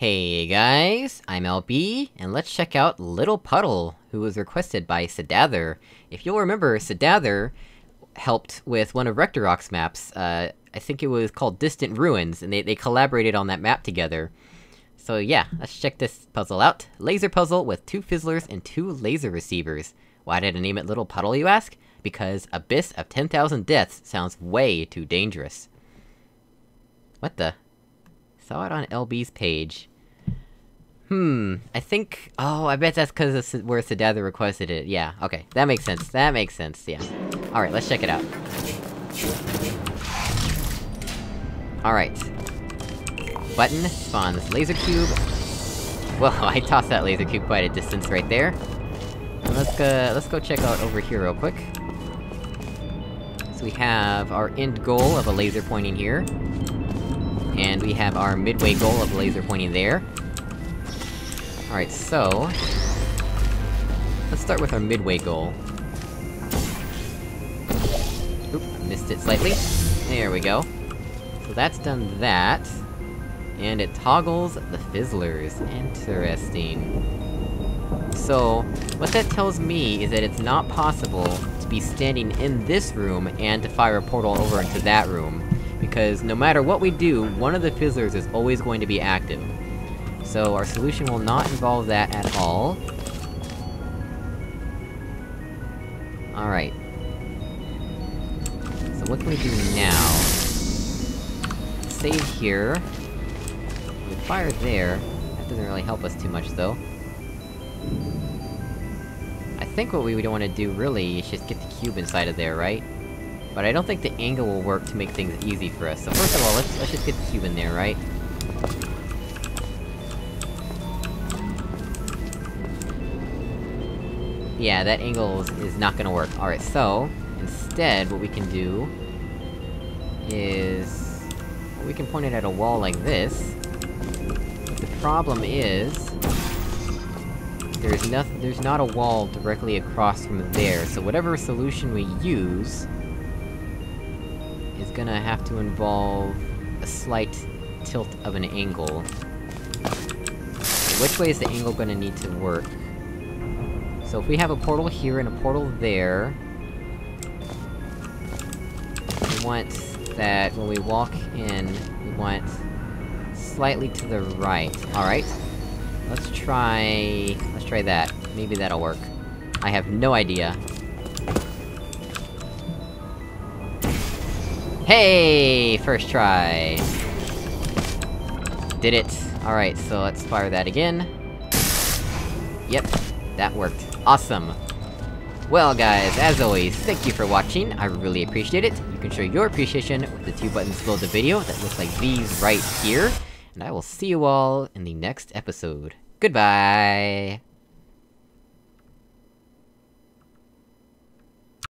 Hey guys, I'm LB, and let's check out Little Puddle, who was requested by Sdather. If you'll remember, Sdather helped with one of Rectorock's maps, uh, I think it was called Distant Ruins, and they, they collaborated on that map together. So yeah, let's check this puzzle out. Laser puzzle with two fizzlers and two laser receivers. Why did I name it Little Puddle, you ask? Because Abyss of 10,000 Deaths sounds way too dangerous. What the? Saw it on LB's page. Hmm, I think- oh, I bet that's cause of where Sdather requested it, yeah, okay. That makes sense, that makes sense, yeah. Alright, let's check it out. Alright. Button spawns laser cube. Well, I tossed that laser cube quite a distance right there. Let's go- let's go check out over here real quick. So we have our end goal of a laser pointing here. And we have our midway goal of laser pointing there. Alright, so... Let's start with our midway goal. Oop, missed it slightly. There we go. So that's done that. And it toggles the fizzlers. Interesting. So, what that tells me is that it's not possible to be standing in this room and to fire a portal over into that room. Because no matter what we do, one of the fizzlers is always going to be active. So our solution will not involve that at all. Alright. So what can we do now? Save here. We fire there. That doesn't really help us too much, though. I think what we would want to do, really, is just get the cube inside of there, right? But I don't think the angle will work to make things easy for us, so first of all, let's- let's just get the cube in there, right? Yeah, that angle is, is not gonna work. Alright, so... Instead, what we can do... is... We can point it at a wall like this. The problem is... There's nothing- there's not a wall directly across from there, so whatever solution we use... is gonna have to involve... a slight tilt of an angle. Which way is the angle gonna need to work? So if we have a portal here and a portal there... We want that when we walk in, we want... slightly to the right. Alright. Let's try... let's try that. Maybe that'll work. I have no idea. Hey! First try! Did it. Alright, so let's fire that again. Yep, that worked. Awesome! Well guys, as always, thank you for watching, I really appreciate it. You can show your appreciation with the two buttons below the video that look like these right here. And I will see you all in the next episode. Goodbye!